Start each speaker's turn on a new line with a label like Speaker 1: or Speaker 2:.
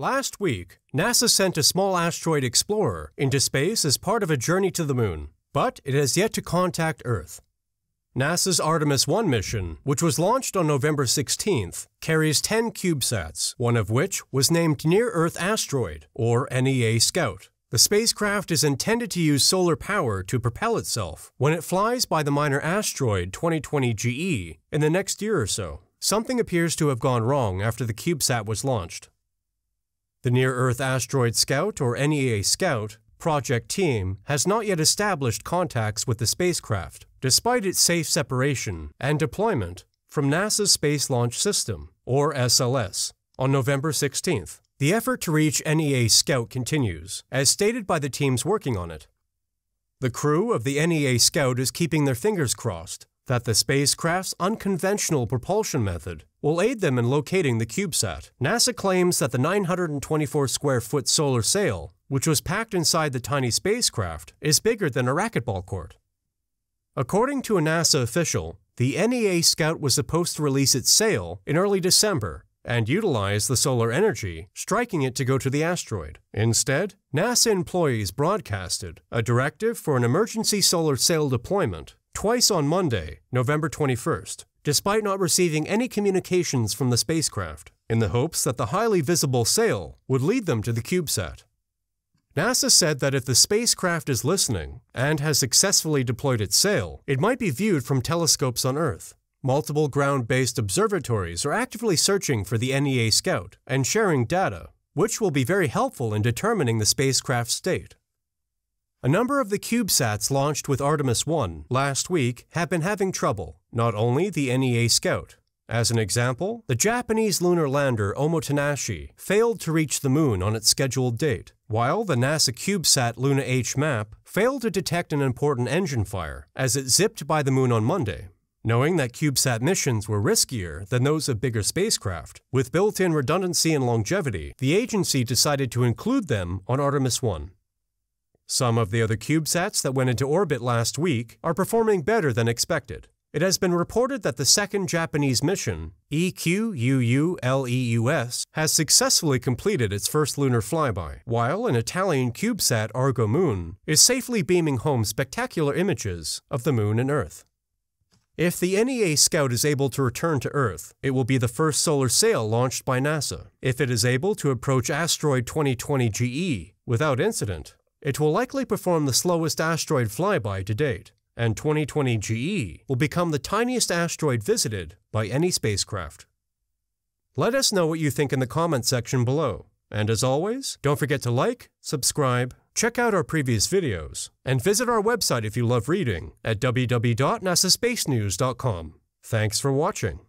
Speaker 1: Last week, NASA sent a small asteroid explorer into space as part of a journey to the moon, but it has yet to contact Earth. NASA's Artemis 1 mission, which was launched on November 16th, carries 10 CubeSats, one of which was named Near Earth Asteroid, or NEA Scout. The spacecraft is intended to use solar power to propel itself when it flies by the minor asteroid 2020 GE in the next year or so. Something appears to have gone wrong after the CubeSat was launched. The Near Earth Asteroid Scout, or NEA Scout, project team has not yet established contacts with the spacecraft, despite its safe separation and deployment from NASA's Space Launch System, or SLS, on November 16th. The effort to reach NEA Scout continues, as stated by the teams working on it. The crew of the NEA Scout is keeping their fingers crossed that the spacecraft's unconventional propulsion method will aid them in locating the CubeSat. NASA claims that the 924 square foot solar sail, which was packed inside the tiny spacecraft, is bigger than a racquetball court. According to a NASA official, the NEA Scout was supposed to release its sail in early December and utilize the solar energy, striking it to go to the asteroid. Instead, NASA employees broadcasted a directive for an emergency solar sail deployment twice on Monday, November 21st, despite not receiving any communications from the spacecraft, in the hopes that the highly visible sail would lead them to the CubeSat. NASA said that if the spacecraft is listening and has successfully deployed its sail, it might be viewed from telescopes on Earth. Multiple ground based observatories are actively searching for the NEA Scout and sharing data, which will be very helpful in determining the spacecraft's state. A number of the CubeSats launched with Artemis 1 last week have been having trouble, not only the NEA Scout. As an example, the Japanese lunar lander Omotenashi failed to reach the moon on its scheduled date, while the NASA CubeSat LunaH-Map failed to detect an important engine fire as it zipped by the moon on Monday. Knowing that CubeSat missions were riskier than those of bigger spacecraft, with built in redundancy and longevity, the agency decided to include them on Artemis 1. Some of the other CubeSats that went into orbit last week are performing better than expected. It has been reported that the second Japanese mission, EQUULEUS, has successfully completed its first lunar flyby, while an Italian CubeSat ArgoMoon is safely beaming home spectacular images of the Moon and Earth. If the NEA Scout is able to return to Earth, it will be the first solar sail launched by NASA. If it is able to approach asteroid 2020 GE without incident, it will likely perform the slowest asteroid flyby to date, and 2020 GE will become the tiniest asteroid visited by any spacecraft. Let us know what you think in the comments section below. And as always, don't forget to like, subscribe, check out our previous videos, and visit our website if you love reading at www.nasaspacenews.com. Thanks for watching.